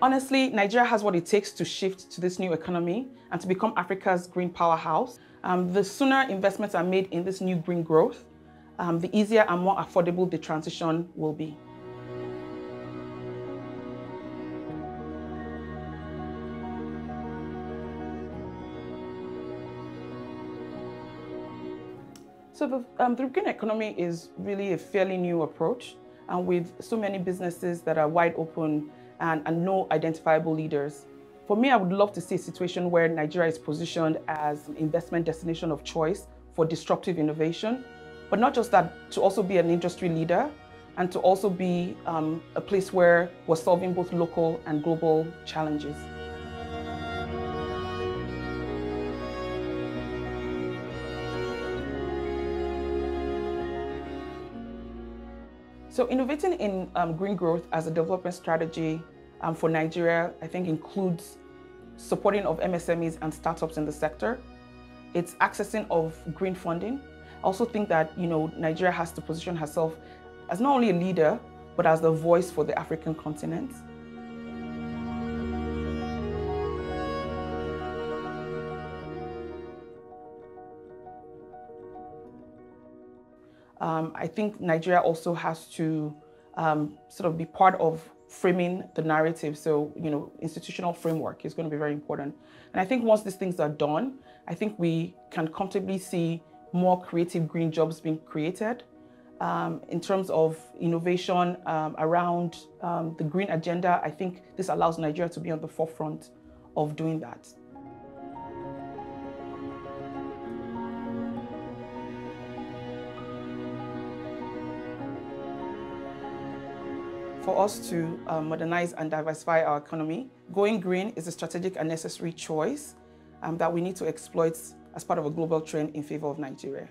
Honestly, Nigeria has what it takes to shift to this new economy and to become Africa's green powerhouse. Um, the sooner investments are made in this new green growth, um, the easier and more affordable the transition will be. So the, um, the green economy is really a fairly new approach and with so many businesses that are wide open and, and no identifiable leaders. For me, I would love to see a situation where Nigeria is positioned as an investment destination of choice for disruptive innovation, but not just that, to also be an industry leader and to also be um, a place where we're solving both local and global challenges. So innovating in um, green growth as a development strategy um, for Nigeria, I think includes supporting of MSMEs and startups in the sector. It's accessing of green funding. I also think that you know Nigeria has to position herself as not only a leader, but as the voice for the African continent. Um, I think Nigeria also has to um, sort of be part of framing the narrative. So, you know, institutional framework is going to be very important. And I think once these things are done, I think we can comfortably see more creative green jobs being created. Um, in terms of innovation um, around um, the green agenda, I think this allows Nigeria to be on the forefront of doing that. For us to uh, modernize and diversify our economy. Going green is a strategic and necessary choice um, that we need to exploit as part of a global trend in favor of Nigeria.